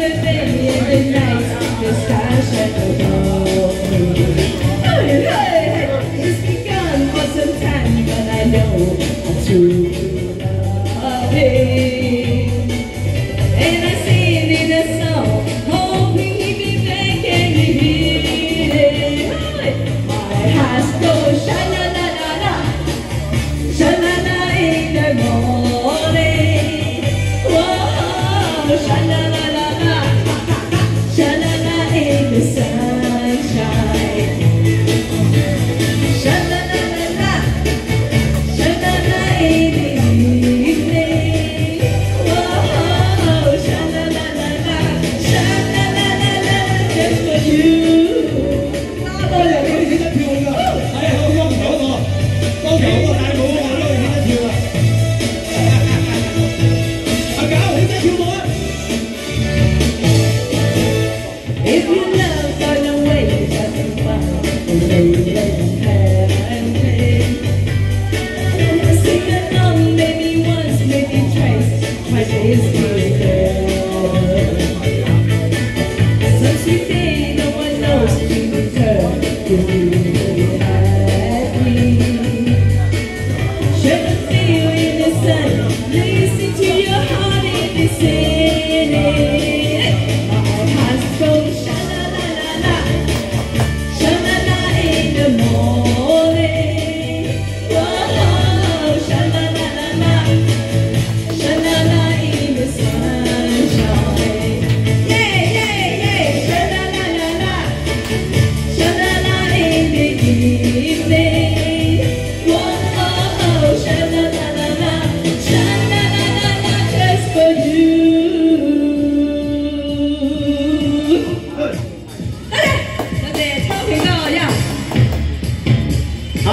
Thank you. inside.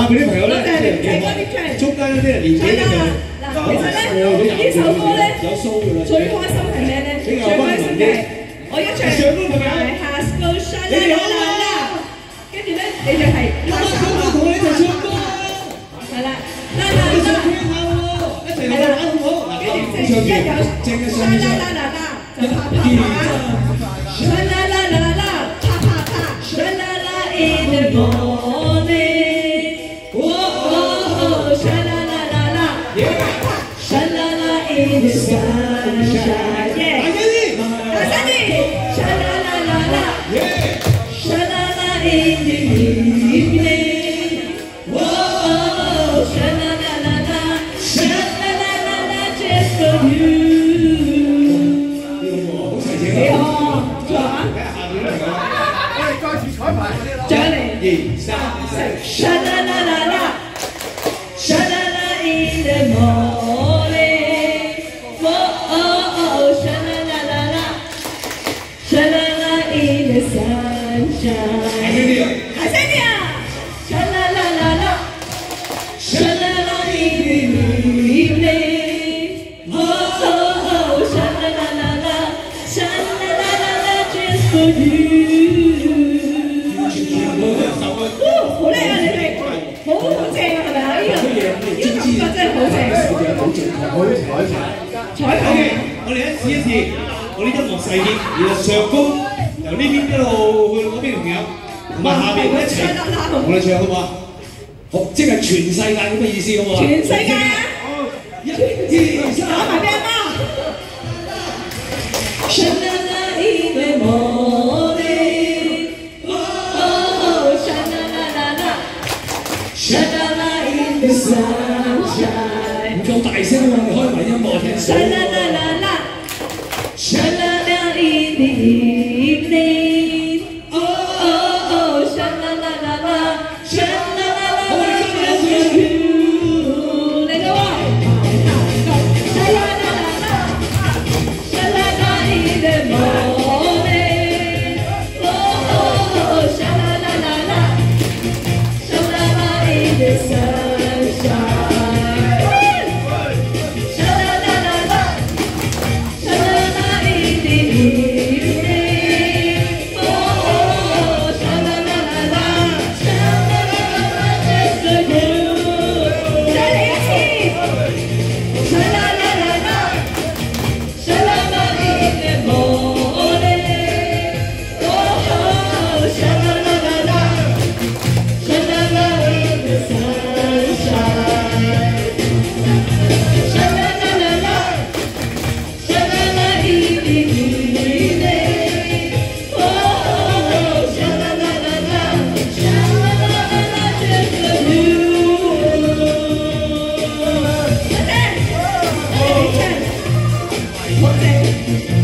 啊，佢啲朋友咧，中間嗰啲人年紀咧就嗱，其實咧呢首歌咧有 show 㗎啦，最開心係咩咧？最開心嘅，我一唱係下 school shine 啦啦啦，跟住咧你就係啦啦啦，同你一齊唱歌啦，係啦，啦啦啦，一齊啦啦好，跟住即係一有 shine 啦啦啦啦，就拍拍拍，shine 啦啦啦啦，啪啪啪，shine 啦啦 in the morning。the sunshine. sunshine. Yeah. Sha la la la Sha la la in the evening. Oh, oh. Sha la la la. Sha la la la just for you. Trở lại. Sha la la la. 好靓啊！你哋，好正啊！好正，我哋我哋一次一次，我啲音乐细节，然后上功，由呢边一路去嗰边，朋友同埋下边一齐，我哋唱好唔好啊？好，即系全世界咁嘅意思，好唔好？全世界，一，埋边啊！嘅山寨。唔夠大聲啊！開埋音樂聽。啦啦啦啦啦！one day.